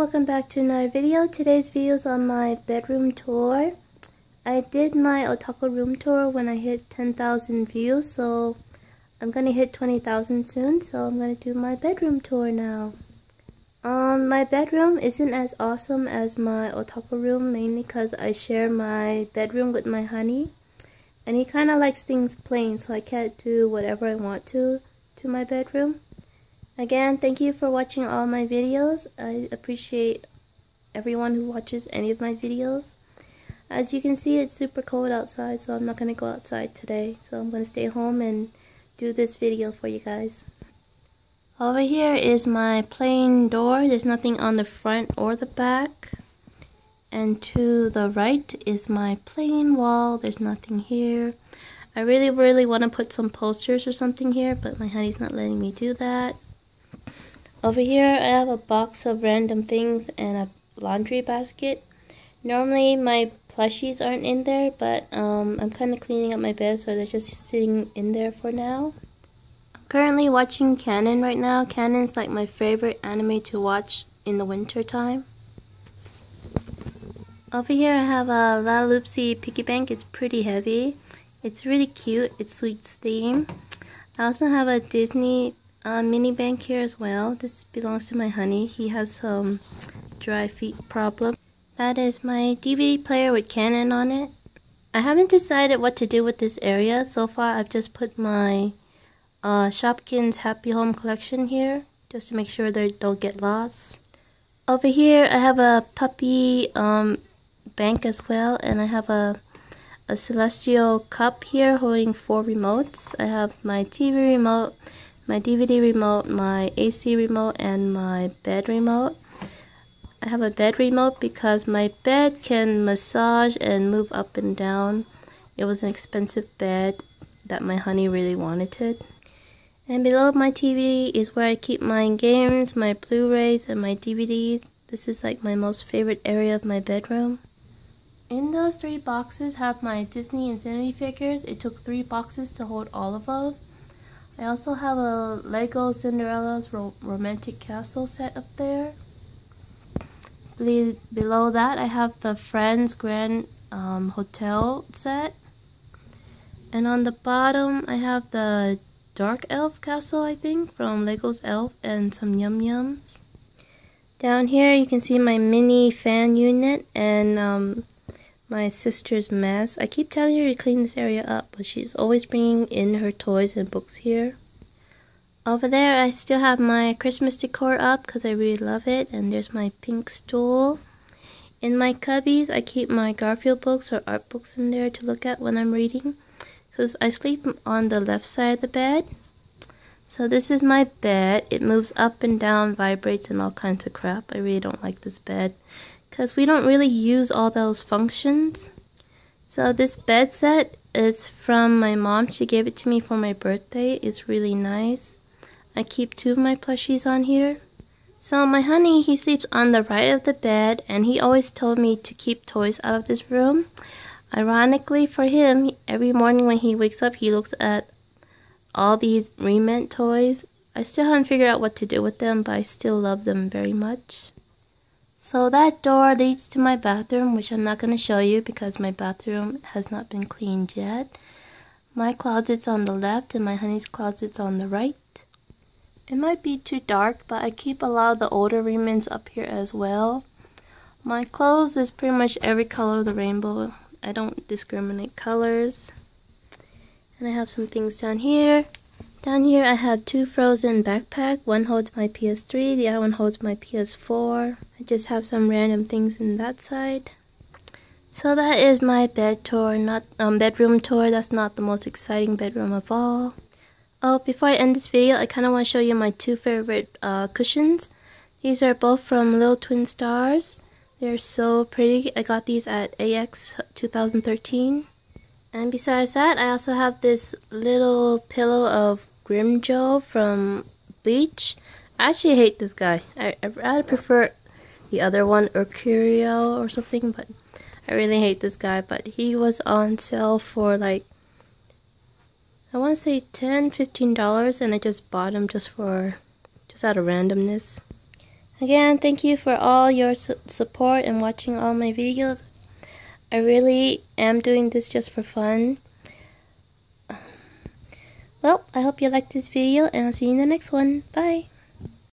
welcome back to another video. Today's video is on my bedroom tour. I did my Otaku room tour when I hit 10,000 views, so I'm gonna hit 20,000 soon, so I'm gonna do my bedroom tour now. Um, my bedroom isn't as awesome as my Otaku room, mainly because I share my bedroom with my honey. And he kind of likes things plain, so I can't do whatever I want to to my bedroom. Again, thank you for watching all my videos. I appreciate everyone who watches any of my videos. As you can see, it's super cold outside, so I'm not going to go outside today. So I'm going to stay home and do this video for you guys. Over here is my plain door. There's nothing on the front or the back. And to the right is my plain wall. There's nothing here. I really, really want to put some posters or something here, but my honey's not letting me do that. Over here, I have a box of random things and a laundry basket. Normally, my plushies aren't in there, but um, I'm kind of cleaning up my bed, so they're just sitting in there for now. I'm currently watching Kanon right now. Kanon's like my favorite anime to watch in the winter time. Over here, I have a Lalaloopsy piggy bank. It's pretty heavy. It's really cute. It's Sweets theme. I also have a Disney uh, mini bank here as well. This belongs to my honey. He has some dry feet problem. That is my DVD player with Kanon on it. I haven't decided what to do with this area. So far, I've just put my uh, Shopkins Happy Home collection here just to make sure they don't get lost. Over here, I have a puppy um, bank as well, and I have a a celestial cup here holding four remotes. I have my TV remote, my DVD remote, my AC remote, and my bed remote. I have a bed remote because my bed can massage and move up and down. It was an expensive bed that my honey really wanted. it. And below my TV is where I keep my games, my Blu-rays, and my DVDs. This is like my most favorite area of my bedroom. In those three boxes have my Disney Infinity figures. It took three boxes to hold all of them. I also have a Lego Cinderella's Ro Romantic Castle set up there. Be below that, I have the Friends Grand um, Hotel set. And on the bottom, I have the Dark Elf Castle, I think, from Lego's Elf and some Yum Yums. Down here, you can see my mini fan unit and um, my sister's mess. I keep telling her to clean this area up, but she's always bringing in her toys and books here. Over there, I still have my Christmas decor up because I really love it. And there's my pink stool. In my cubbies, I keep my Garfield books or art books in there to look at when I'm reading. Because I sleep on the left side of the bed. So this is my bed. It moves up and down, vibrates, and all kinds of crap. I really don't like this bed because we don't really use all those functions. So this bed set is from my mom. She gave it to me for my birthday. It's really nice. I keep two of my plushies on here. So my honey, he sleeps on the right of the bed and he always told me to keep toys out of this room. Ironically for him, every morning when he wakes up, he looks at all these Re-Ment toys. I still haven't figured out what to do with them, but I still love them very much. So that door leads to my bathroom, which I'm not going to show you because my bathroom has not been cleaned yet. My closet's on the left and my honey's closet's on the right. It might be too dark, but I keep a lot of the older remnants up here as well. My clothes is pretty much every color of the rainbow. I don't discriminate colors. And I have some things down here. Down here I have two frozen backpack. One holds my PS3, the other one holds my PS4. I just have some random things in that side. So that is my bed tour, not um, bedroom tour. That's not the most exciting bedroom of all. Oh, before I end this video, I kind of want to show you my two favorite uh, cushions. These are both from Little Twin Stars. They're so pretty. I got these at AX 2013. And besides that, I also have this little pillow of Grimmjow from Bleach. I actually hate this guy. I, I prefer the other one, Ulquiorra or something, but I really hate this guy. But he was on sale for like, I want to say 10 $15, and I just bought him just for, just out of randomness. Again, thank you for all your su support and watching all my videos. I really am doing this just for fun. Well, I hope you liked this video and I'll see you in the next one. Bye!